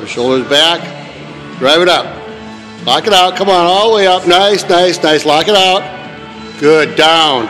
Your shoulders back. Drive it up. Lock it out. Come on, all the way up. Nice, nice, nice. Lock it out. Good. Down.